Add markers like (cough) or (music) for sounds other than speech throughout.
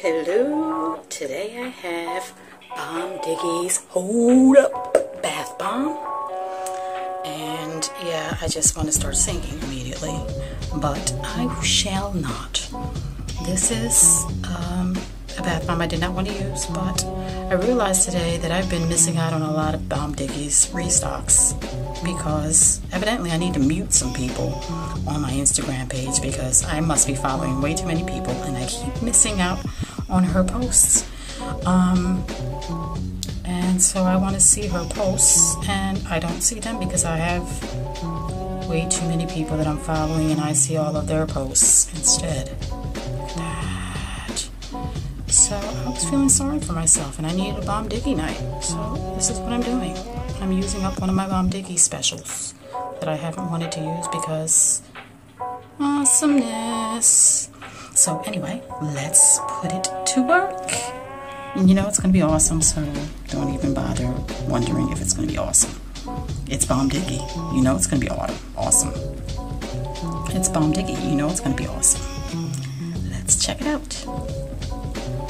Hello, today I have Bomb Diggy's Hold Up Bath Bomb. And yeah, I just want to start singing immediately, but I shall not. This is um, a bath bomb I did not want to use, but I realized today that I've been missing out on a lot of Bomb Diggies restocks because evidently I need to mute some people on my Instagram page because I must be following way too many people and I keep missing out on her posts. Um, and so I want to see her posts, and I don't see them because I have way too many people that I'm following, and I see all of their posts instead. So I was feeling sorry for myself, and I needed a Bomb Diggy night. So this is what I'm doing. I'm using up one of my Bomb Diggy specials that I haven't wanted to use because awesomeness. So anyway, let's put it to work. And you know it's going to be awesome, so don't even bother wondering if it's going to be awesome. It's Bomb Diggy. You know it's going to be awesome. It's Bomb Diggy. You know it's going to be awesome. Let's check it out.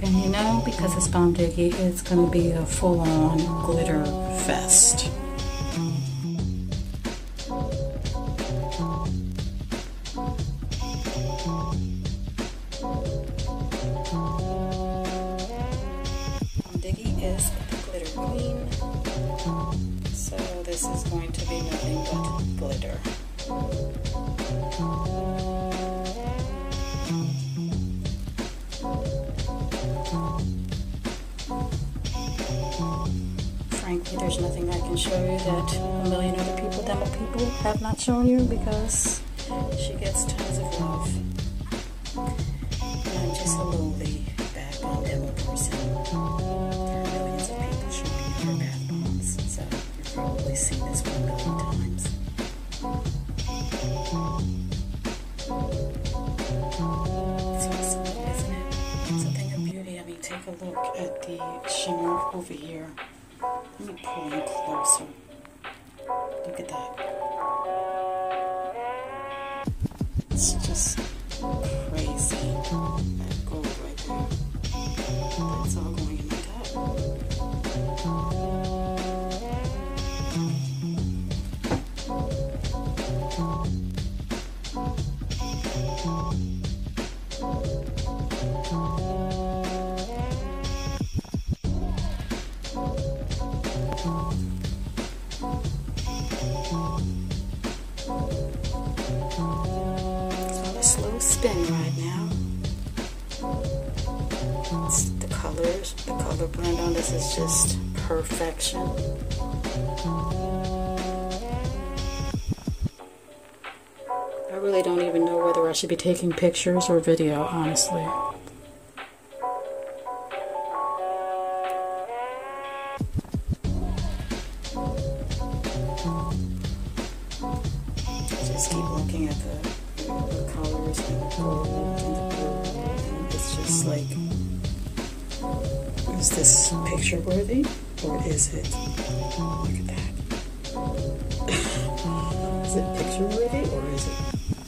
And you know, because it's Bomb Diggy, it's going to be a full-on glitter fest. Bomb Diggy is the glitter queen, so this is going to be nothing but glitter. There's nothing I can show you that a million other people, demo people, have not shown you because she gets tons of love. Let me pull in closer. Look at that. It's just crazy. That gold right there. That's all going in my. On this is just perfection. I really don't even know whether I should be taking pictures or video, honestly. just keep looking at the colors it's just like, is this picture worthy or is it? Look at that. (coughs) is it picture worthy or is it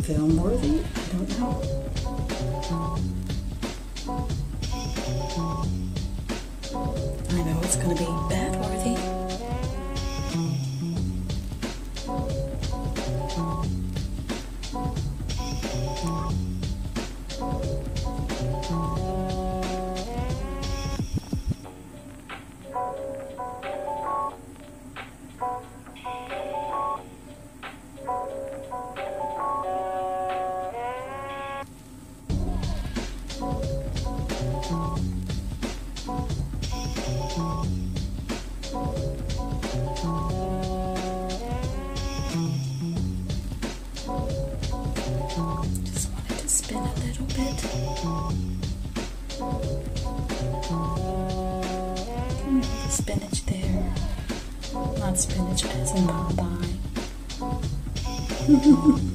film worthy? I don't know. I know it's going to be bad spinach there. Not spinach as in Popeye. (laughs)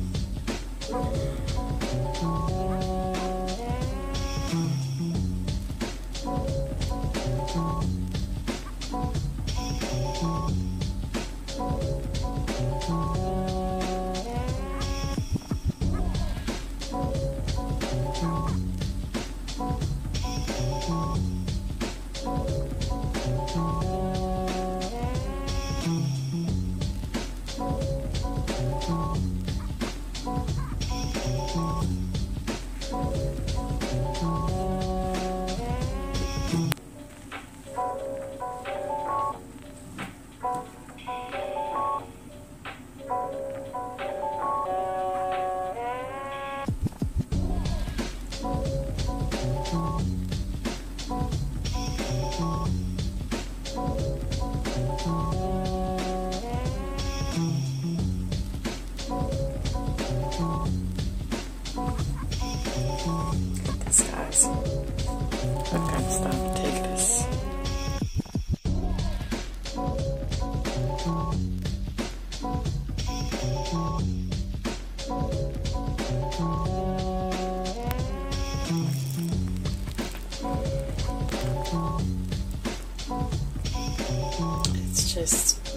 just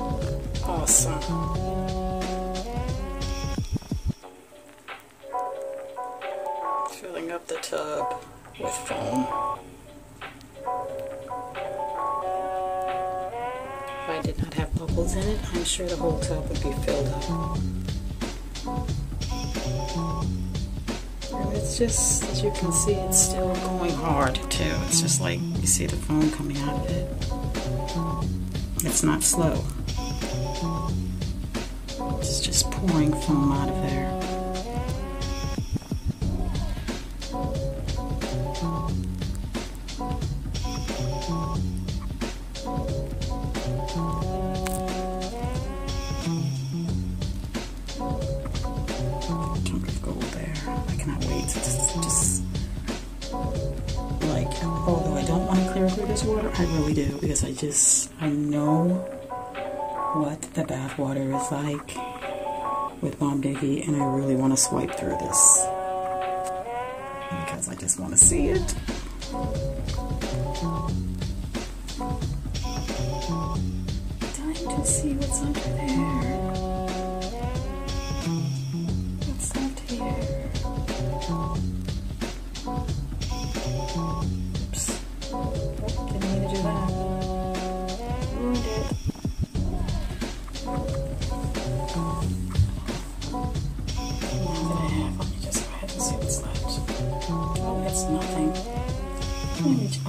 awesome. Filling up the tub with foam. If I did not have bubbles in it, I'm sure the whole tub would be filled up. It's just, as you can see, it's still going hard too. It's just like you see the foam coming out of it. It's not slow. It's just pouring foam out of there. I really do because I just, I know what the bath water is like with Bomb Diggy and I really want to swipe through this because I just want to see it. Time to see what's under there.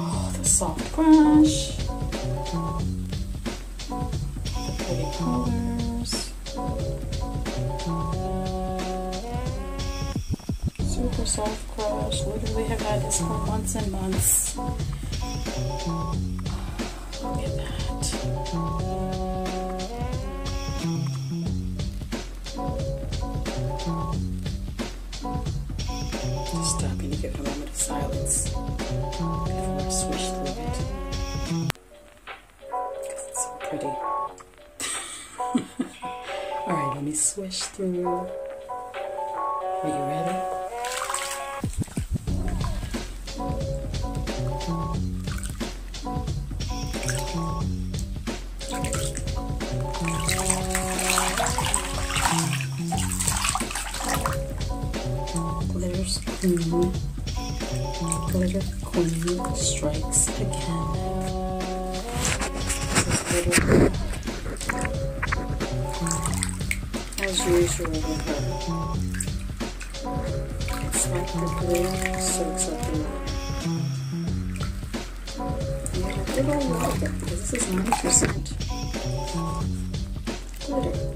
Oh, the soft brush. The pretty colors. Super soft brush. Literally have had this for months and months. Swish through. Are you ready? Glitters Queen. Glitter Queen strikes As usual with her. It's like the glue soaks up the go love it this is 90% glitter.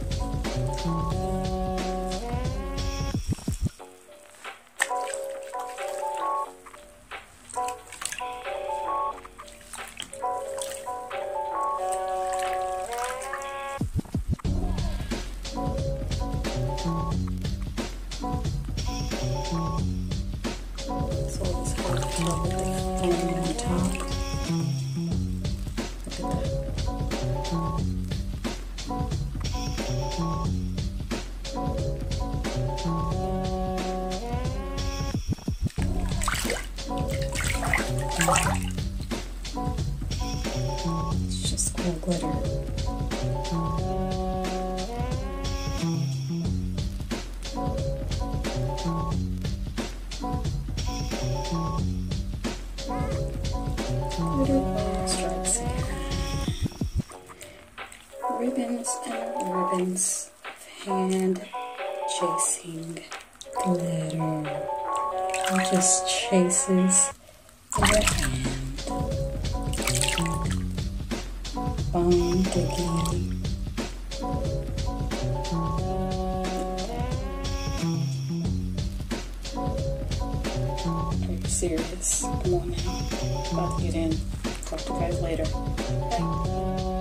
Ribbons of hand chasing glitter. It just chases your hand. Diggy. Are you serious? Come on now. About to get in. Talk to you guys later. Bye.